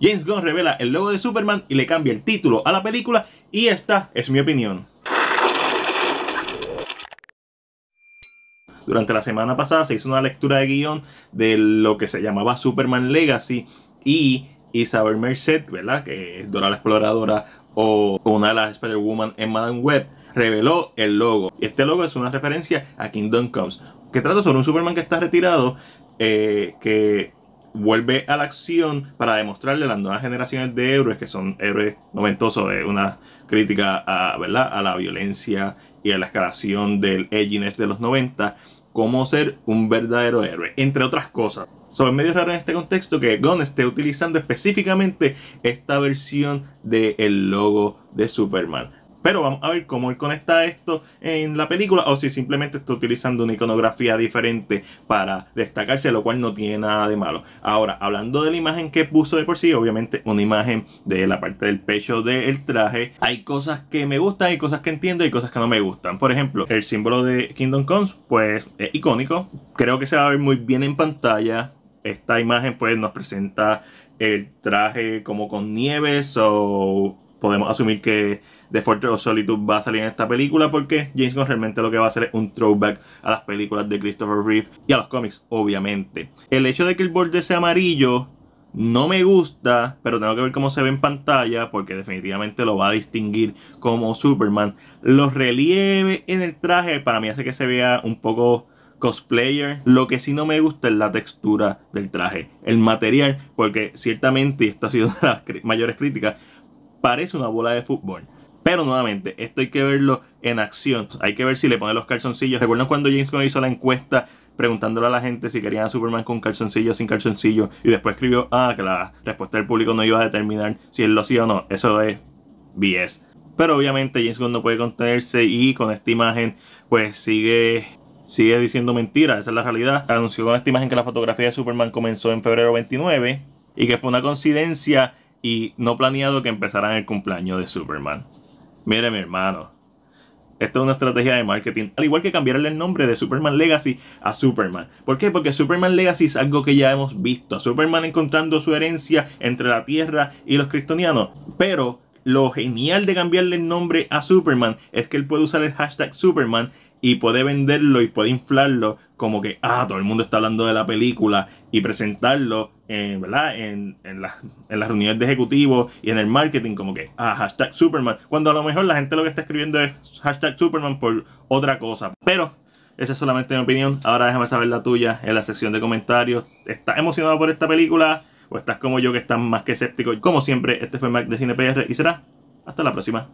James Gunn revela el logo de Superman y le cambia el título a la película y esta es mi opinión. Durante la semana pasada se hizo una lectura de guion de lo que se llamaba Superman Legacy y Isabel Merced, ¿verdad? Que es Dora la Exploradora o una de las Spider-Woman en Madame Web, reveló el logo. Este logo es una referencia a Kingdom Comes, que trata sobre un Superman que está retirado, eh, que vuelve a la acción para demostrarle a las nuevas generaciones de héroes, que son héroes noventosos, de una crítica a, ¿verdad? a la violencia y a la escalación del edginess de los 90, cómo ser un verdadero héroe, entre otras cosas. Sobre medio raro en este contexto que Gunn esté utilizando específicamente esta versión del logo de Superman. Pero vamos a ver cómo él conecta esto en la película o si simplemente está utilizando una iconografía diferente para destacarse, lo cual no tiene nada de malo. Ahora, hablando de la imagen que puso de por sí, obviamente una imagen de la parte del pecho del traje, hay cosas que me gustan, hay cosas que entiendo y cosas que no me gustan. Por ejemplo, el símbolo de Kingdom Comes, pues es icónico. Creo que se va a ver muy bien en pantalla. Esta imagen pues nos presenta el traje como con nieves o podemos asumir que The Fortress of Solitude va a salir en esta película porque James Gunn realmente lo que va a hacer es un throwback a las películas de Christopher Reeve y a los cómics, obviamente. El hecho de que el borde sea amarillo no me gusta, pero tengo que ver cómo se ve en pantalla porque definitivamente lo va a distinguir como Superman. Los relieves en el traje para mí hace que se vea un poco cosplayer. Lo que sí no me gusta es la textura del traje, el material, porque ciertamente, y esto ha sido una de las mayores críticas, parece una bola de fútbol. Pero nuevamente, esto hay que verlo en acción. Hay que ver si le pone los calzoncillos. ¿Recuerdan cuando James Gunn hizo la encuesta preguntándole a la gente si querían a Superman con calzoncillo o sin calzoncillo? Y después escribió, ah, que la respuesta del público no iba a determinar si él lo hacía o no. Eso es BS. Pero obviamente James Gunn no puede contenerse y con esta imagen pues sigue sigue diciendo mentiras, esa es la realidad. Anunció con esta imagen que la fotografía de Superman comenzó en febrero 29 y que fue una coincidencia y no planeado que empezaran el cumpleaños de Superman. Mire mi hermano, esto es una estrategia de marketing, al igual que cambiarle el nombre de Superman Legacy a Superman. ¿Por qué? Porque Superman Legacy es algo que ya hemos visto. Superman encontrando su herencia entre la Tierra y los kryptonianos. Pero lo genial de cambiarle el nombre a Superman es que él puede usar el hashtag Superman y puede venderlo y puede inflarlo como que, ah, todo el mundo está hablando de la película y presentarlo en, ¿verdad? En, en, las reuniones de ejecutivos y en el marketing como que, ah, hashtag Superman, cuando a lo mejor la gente lo que está escribiendo es hashtag Superman por otra cosa. Pero esa es solamente mi opinión. Ahora déjame saber la tuya en la sección de comentarios. ¿Estás emocionado por esta película? ¿O estás como yo que estás más que escéptico? Como siempre, este fue Mac de CinePR y será hasta la próxima.